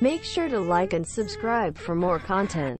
Make sure to like and subscribe for more content.